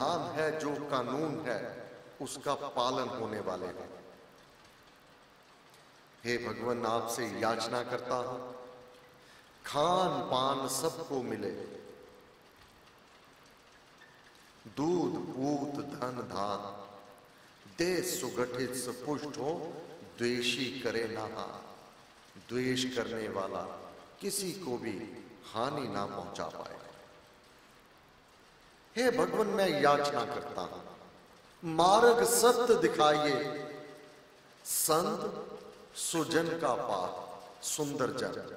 संविधान है जो कानून है, उसका पालन होने वाले हैं। हे भगवान आपसे याचना करता हूँ। खान पान सबको मिले। दूध, पूत, धन, धान, देश सुगठित, सपुष्ट हो, द्वेषी करे ना द्वेष करने वाला किसी को भी हानि ना पहुँचा पाए। हे भगवान, मैं याचना करता हूँ। मार्ग सत्य दिखाइए। संत सुजन का पाठ सुंदर जन।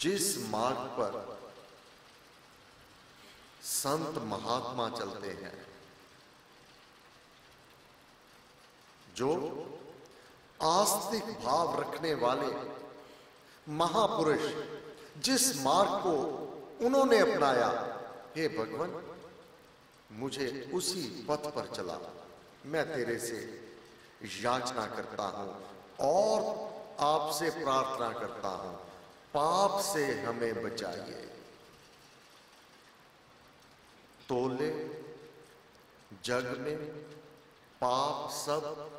जिस मार्ग पर संत महात्मा चलते हैं, जो आस्तिक भाव रखने वाले महापुरुष, जिस मार्ग को उन्होंने अपनाया, हे भगवान, मुझे उसी पथ पर चला। मैं तेरे से याचना करता हूँ और आपसे प्रार्थना करता हूँ। पाप से हमें बचाइए। तोले जग में पाप सब,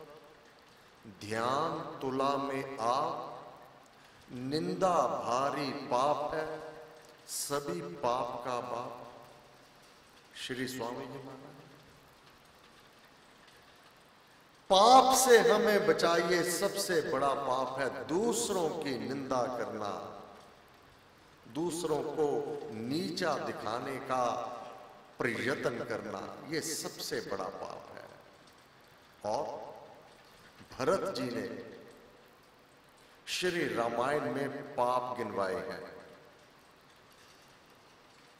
ध्यान तुला में आ। निंदा भारी पाप है। सभी पाप का बाप श्री स्वामी जी महाराज। पाप से हमें बचाइए, सबसे बड़ा पाप है दूसरों की निंदा करना। दूसरों को नीचा दिखाने का प्रयत्न करना यह सबसे बड़ा पाप है। और भरत जी ने श्री रामायण में पाप गिनवाए हैं।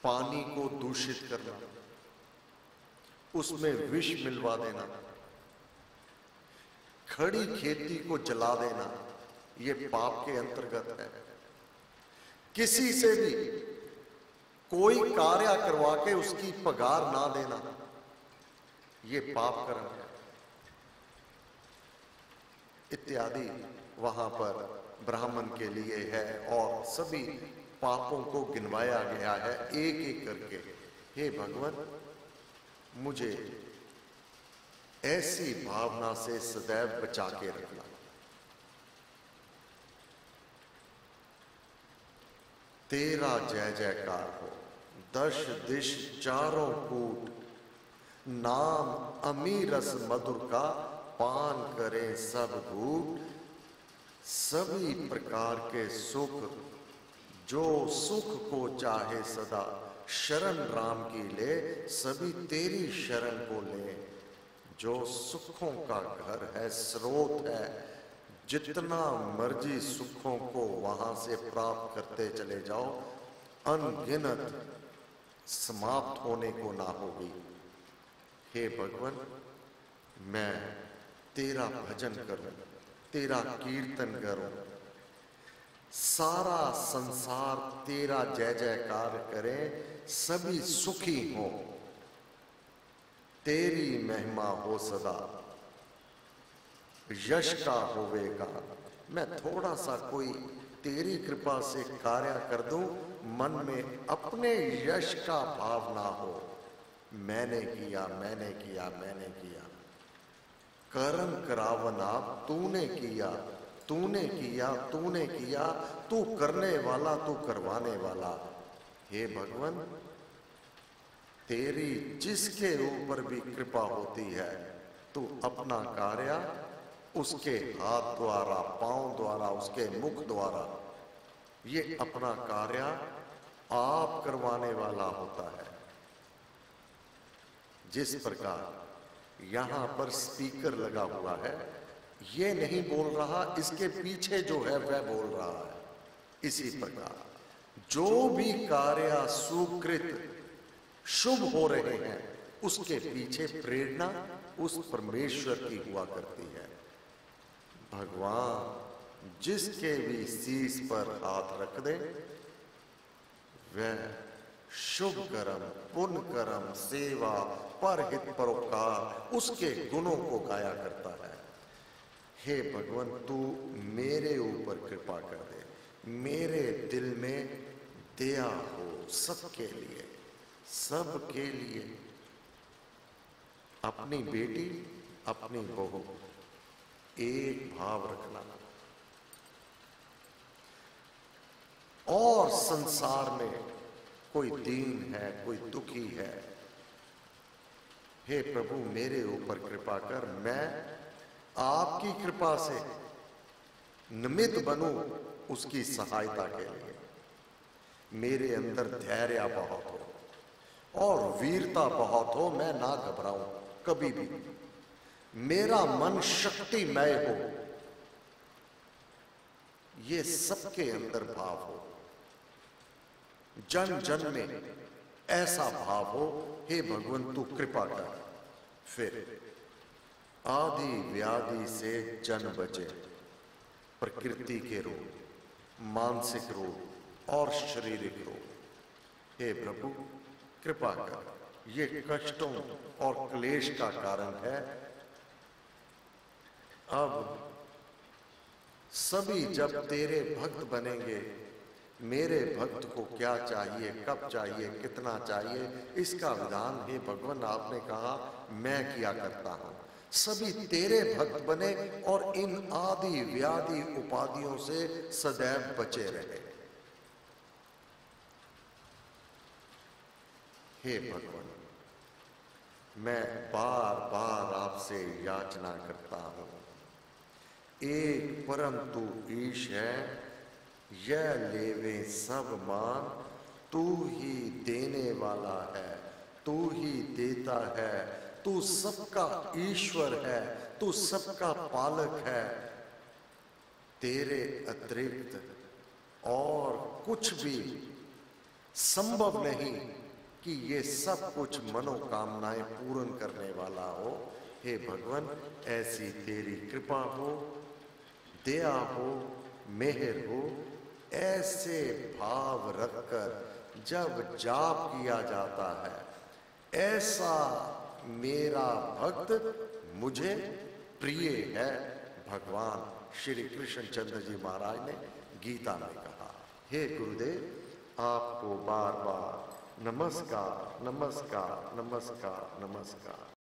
पानी को दूषित करना, उसमें विष मिलवा देना, खड़ी खेती को जला देना यह पाप के अंतर्गत है। किसी से भी कोई कार्य करवा के उसकी पगार ना देना, ये पाप कर्म है। इत्यादि वहाँ पर ब्राह्मण के लिए है और सभी पापों को गिनवाया गया है, एक एक करके। हे भगवान मुझे ऐसी भावना से सदैव बचा के रखना। तेरा जय जयकार हो। दश दिश चारों कूट। नाम अमीरस मधुर का पान करें सब घूट। सभी प्रकार के सुख जो सुख को चाहे सदा। शरण राम की ले, सभी तेरी शरण को ले। जो सुखों का घर है, स्रोत है, जितना मर्ज़ी सुखों को वहाँ से प्राप्त करते चले जाओ, अनगिनत समाप्त होने को ना होगी। हे भगवान, मैं तेरा भजन करूँ, तेरा कीर्तन करूँ सारा संसार तेरा जय जयकार करे, सभी सुखी हो। तेरी महिमा हो सदा। यश का होवेगा। मैं थोड़ा सा कोई तेरी कृपा से कार्य कर दूँ, मन में अपने यश का भाव ना हो। मैंने किया मैंने किया मैंने किया। कर्म करावन आप, तूने किया। तूने किया तूने किया, तू करने वाला, तू करवाने वाला। हे भगवान, तेरी जिसके ऊपर भी कृपा होती है, तू अपना कार्य उसके हाथ द्वारा, पाँव द्वारा, उसके मुख द्वारा, ये अपना कार्य आप करवाने वाला होता है। जिस प्रकार यहाँ पर स्पीकर लगा हुआ है ये नहीं बोल रहा, इसके पीछे जो है वह बोल रहा है। इसी प्रकार, जो भी कार्य सुकृत शुभ हो रहे हैं, उसके पीछे प्रेरणा उस परमेश्वर की हुआ करती है। भगवान, जिसके भी शीश पर हाथ रख दे, वह शुभ कर्म, पुण्य कर्म, सेवा, परहित परोपकार, उसके गुणों को गाया करता है। हे भगवान, तू मेरे ऊपर कृपा कर दे। मेरे दिल में दया हो सबके लिए सब के लिए। अपनी बेटी, अपनी बहू, एक भाव रखना। और संसार में कोई दीन है, कोई दुखी है, हे प्रभु, मेरे ऊपर कृपा कर, मैं आपकी कृपा से निमित बनो उसकी सहायता के लिए। मेरे अंदर धैर्य बहुत हो और वीरता बहुत हो, मैं ना घबराऊं कभी भी। मेरा मन शक्तिमय हो, ये सबके अंदर भाव हो। जन जन में ऐसा भाव हो, हे भगवान, तू कृपा कर, फिर आदि व्याधि से जन बचे। प्रकृति के रोग, मानसिक रोग और शारीरिक रोग। हे प्रभु, कृपा कर, ये कष्टों और क्लेश का कारण है। अब सभी जब तेरे भक्त बनेंगे, मेरे भक्त को क्या चाहिए, कब चाहिए, कितना चाहिए, इसका विधान हे भगवान आपने कहा, मैं किया करता हूँ। सभी तेरे भक्त बने और इन आदि व्याधि उपाधियों से सदैव बचे रहे। हे भगवान, मैं बार बार आपसे याचना करता हूँ। एक परंतु ईश है, यह लेवे सब मान, तू ही देने वाला है, तू ही देता है तू सबका ईश्वर है, तू सबका पालक है। तेरे अतिरिक्त और कुछ भी संभव नहीं कि ये सब कुछ मनोकामनाएँ पूर्ण करने वाला हो। हे भगवान, ऐसी तेरी कृपा हो, दया हो, मेहर हो, ऐसे भाव रखकर जब जाप किया जाता है, ऐसा मेरा भक्त मुझे प्रिय है। भगवान श्री कृष्ण चंद्र जी महाराज ने गीता में कहा, हे गुरुदेव, आपको बार बार नमस्कार नमस्कार नमस्कार नमस्कार।